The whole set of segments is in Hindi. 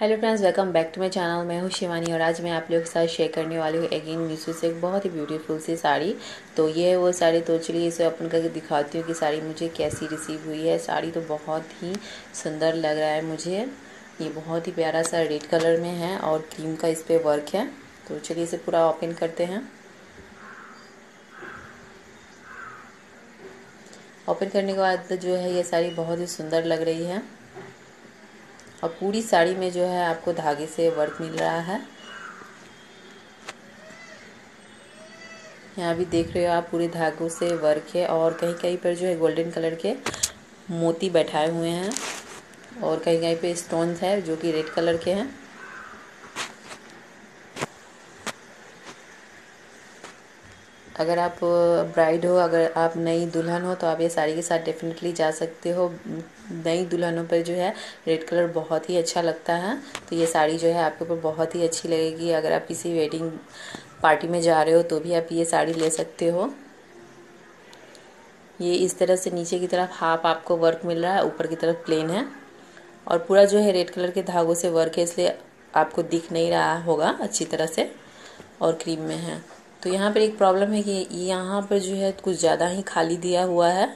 Hello friends welcome back to my channel मैं हूँ शिवानी और आज मैं आप लोगों के साथ शेयर करने वाली हूँ अगेन मीशो से एक बहुत ही ब्यूटीफुल सी साड़ी। तो ये है वो साड़ी तो चलिए इसे ओपन करके दिखाती हूँ कि साड़ी मुझे कैसी रिसीव हुई है। साड़ी तो बहुत ही सुंदर लग रहा है मुझे। ये बहुत ही प्यारा सा रेड कलर में है और क्रीम का इस पर वर्क है। तो चलिए इसे पूरा ओपन करते हैं। ओपन करने के बाद जो है ये साड़ी बहुत ही सुंदर लग रही है। और पूरी साड़ी में जो है आपको धागे से वर्क मिल रहा है। यहाँ भी देख रहे हो आप, पूरे धागों से वर्क है और कहीं कहीं पर जो है गोल्डन कलर के मोती बैठाए हुए हैं और कहीं कहीं पे स्टोन्स है जो कि रेड कलर के हैं। अगर आप ब्राइड हो, अगर आप नई दुल्हन हो तो आप ये साड़ी के साथ डेफिनेटली जा सकते हो। नई दुल्हनों पर जो है रेड कलर बहुत ही अच्छा लगता है। तो ये साड़ी जो है, आपके ऊपर बहुत ही अच्छी लगेगी। अगर आप किसी वेडिंग पार्टी में जा रहे हो तो भी आप ये साड़ी ले सकते हो। ये इस तरह से नीचे की तरफ़ हाफ़ आपको वर्क मिल रहा है, ऊपर की तरफ़ प्लेन है। और पूरा जो है रेड कलर के धागों से वर्क है, इसलिए आपको दिख नहीं रहा होगा अच्छी तरह से, और क्रीम में है। तो यहाँ पर एक प्रॉब्लम है कि यहाँ पर जो है कुछ ज़्यादा ही खाली दिया हुआ है।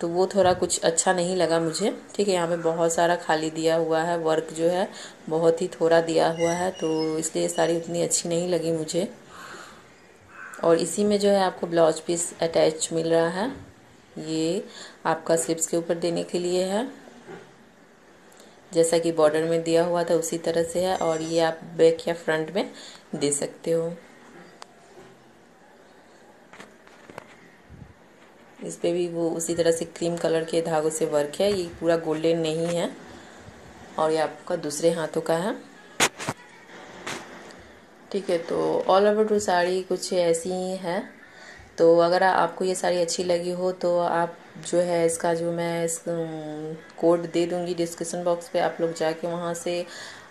तो वो थोड़ा कुछ अच्छा नहीं लगा मुझे। ठीक है, यहाँ पे बहुत सारा खाली दिया हुआ है वर्क जो है बहुत ही थोड़ा दिया हुआ है तो इसलिए साड़ी उतनी अच्छी नहीं लगी मुझे। और इसी में जो है आपको ब्लाउज पीस अटैच मिल रहा है। ये आपका स्लिप्स के ऊपर देने के लिए है। जैसा कि बॉर्डर में दिया हुआ था उसी तरह से है और ये आप बैक या फ्रंट में दे सकते हो। इस पे भी वो उसी तरह से क्रीम कलर के धागों से वर्क है। ये पूरा गोल्डन नहीं है और ये आपका दूसरे हाथों का है। ठीक है तो ऑल ओवर टू साड़ी कुछ ऐसी ही है। तो अगर आपको ये साड़ी अच्छी लगी हो तो आप जो है इसका जो मैं इस कोड दे दूँगी डिस्क्रिप्शन बॉक्स पे, आप लोग जाके वहाँ से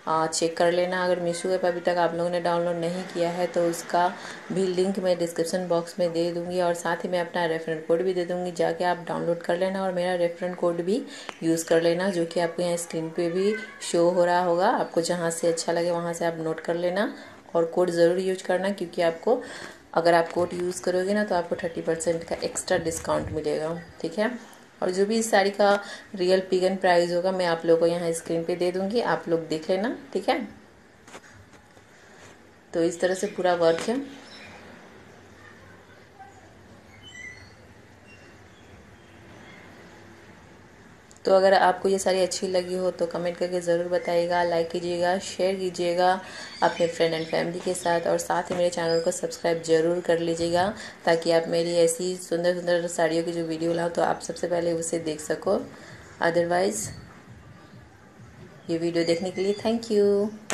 चेक कर लेना। अगर मीशो ऐप अभी तक आप लोगों ने डाउनलोड नहीं किया है तो उसका भी लिंक मैं डिस्क्रिप्शन बॉक्स में दे दूँगी और साथ ही मैं अपना रेफरेंट कोड भी दे दूँगी, जाके आप डाउनलोड कर लेना और मेरा रेफरेंट कोड भी यूज़ कर लेना, जो कि आपको यहाँ स्क्रीन पे भी शो हो रहा होगा। आपको जहाँ से अच्छा लगे वहाँ से आप नोट कर लेना और कोड ज़रूर यूज़ करना, क्योंकि आपको अगर आप कोड यूज़ करोगे ना तो आपको थर्टी परसेंट का एक्स्ट्रा डिस्काउंट मिलेगा, ठीक है? और जो भी इस साड़ी का रियल पिगन प्राइस होगा, मैं आप लोगों को यहाँ स्क्रीन पे दे दूँगी, आप लोग देख लेना, ठीक है? तो इस तरह से पूरा वर्क है। तो अगर आपको ये सारी अच्छी लगी हो तो कमेंट करके ज़रूर बताइएगा लाइक कीजिएगा शेयर कीजिएगा, अपने फ्रेंड एंड फैमिली के साथ और साथ ही मेरे चैनल को सब्सक्राइब ज़रूर कर लीजिएगा ताकि आप मेरी ऐसी सुंदर सुंदर साड़ियों की जो वीडियो लाओ तो आप सबसे पहले उसे देख सको। अदरवाइज़ ये वीडियो देखने के लिए थैंक यू